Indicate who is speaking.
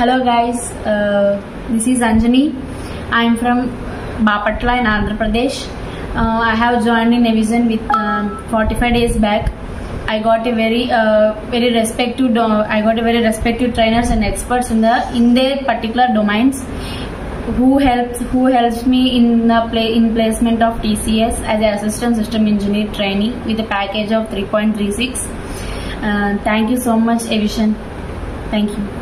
Speaker 1: Hello guys, uh, this is Anjani. I am from Bapatla in Andhra Pradesh. Uh, I have joined in Evision with um, 45 days back. I got a very uh, very respected uh, I got a very respected trainers and experts in the in their particular domains who helps who helps me in the play in placement of TCS as an assistant system engineer trainee with a package of 3.36. Uh, thank you so much, Evision. Thank you.